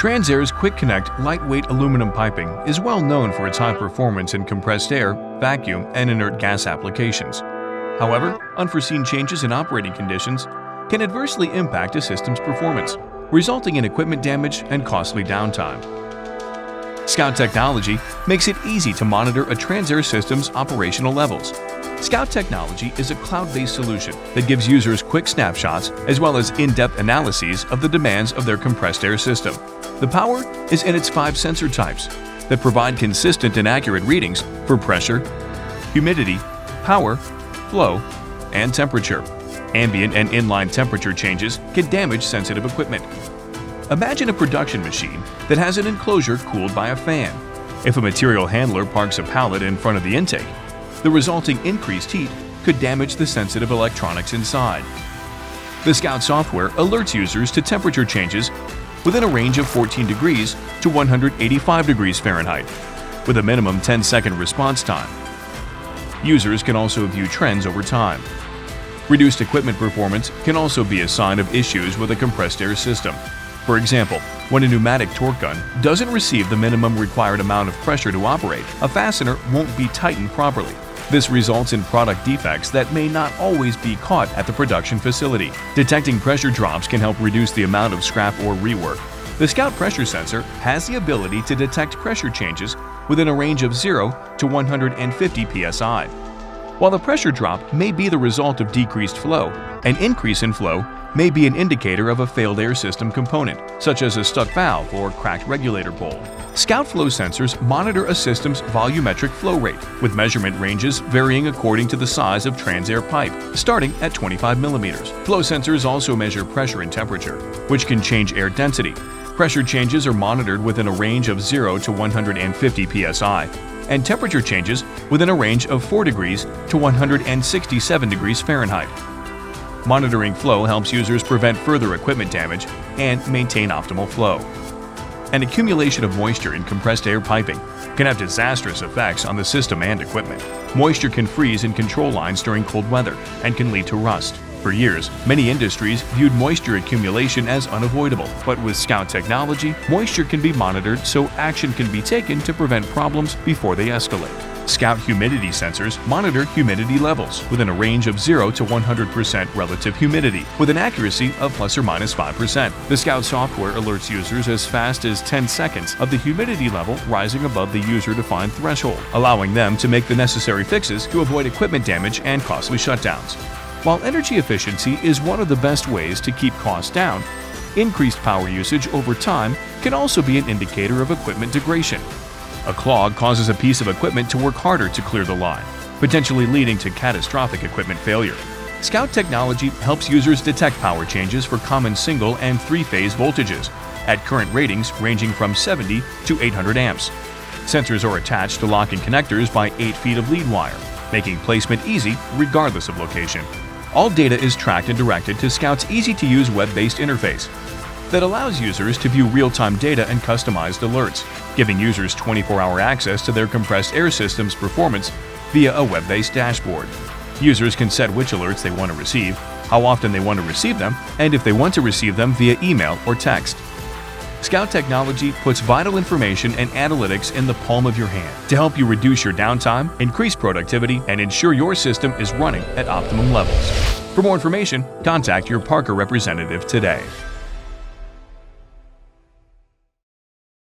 Transair's Quick Connect lightweight aluminum piping is well known for its high performance in compressed air, vacuum, and inert gas applications. However, unforeseen changes in operating conditions can adversely impact a system's performance, resulting in equipment damage and costly downtime. Scout Technology makes it easy to monitor a Transair system's operational levels. Scout Technology is a cloud-based solution that gives users quick snapshots as well as in-depth analyses of the demands of their compressed air system. The power is in its five sensor types that provide consistent and accurate readings for pressure, humidity, power, flow, and temperature. Ambient and inline temperature changes can damage sensitive equipment. Imagine a production machine that has an enclosure cooled by a fan. If a material handler parks a pallet in front of the intake, the resulting increased heat could damage the sensitive electronics inside. The Scout software alerts users to temperature changes within a range of 14 degrees to 185 degrees Fahrenheit, with a minimum 10 second response time. Users can also view trends over time. Reduced equipment performance can also be a sign of issues with a compressed air system. For example, when a pneumatic torque gun doesn't receive the minimum required amount of pressure to operate, a fastener won't be tightened properly. This results in product defects that may not always be caught at the production facility. Detecting pressure drops can help reduce the amount of scrap or rework. The Scout pressure sensor has the ability to detect pressure changes within a range of 0 to 150 psi. While the pressure drop may be the result of decreased flow, an increase in flow may be an indicator of a failed air system component, such as a stuck valve or cracked regulator bowl. Scout flow sensors monitor a system's volumetric flow rate, with measurement ranges varying according to the size of Transair pipe, starting at 25 millimeters. Flow sensors also measure pressure and temperature, which can change air density. Pressure changes are monitored within a range of 0 to 150 psi, and temperature changes within a range of 4 degrees to 167 degrees Fahrenheit. Monitoring flow helps users prevent further equipment damage and maintain optimal flow. An accumulation of moisture in compressed air piping can have disastrous effects on the system and equipment. Moisture can freeze in control lines during cold weather and can lead to rust. For years, many industries viewed moisture accumulation as unavoidable, but with Scout technology, moisture can be monitored so action can be taken to prevent problems before they escalate. Scout humidity sensors monitor humidity levels within a range of 0 to 100% relative humidity with an accuracy of plus or minus 5%. The Scout software alerts users as fast as 10 seconds of the humidity level rising above the user-defined threshold, allowing them to make the necessary fixes to avoid equipment damage and costly shutdowns. While energy efficiency is one of the best ways to keep costs down, increased power usage over time can also be an indicator of equipment degradation. A clog causes a piece of equipment to work harder to clear the line, potentially leading to catastrophic equipment failure. Scout technology helps users detect power changes for common single and three-phase voltages at current ratings ranging from 70 to 800 amps. Sensors are attached to locking connectors by 8 feet of lead wire, making placement easy regardless of location. All data is tracked and directed to Scout's easy-to-use web-based interface, that allows users to view real-time data and customized alerts, giving users 24-hour access to their compressed air system's performance via a web-based dashboard. Users can set which alerts they want to receive, how often they want to receive them, and if they want to receive them via email or text. Scout Technology puts vital information and analytics in the palm of your hand to help you reduce your downtime, increase productivity, and ensure your system is running at optimum levels. For more information, contact your Parker representative today.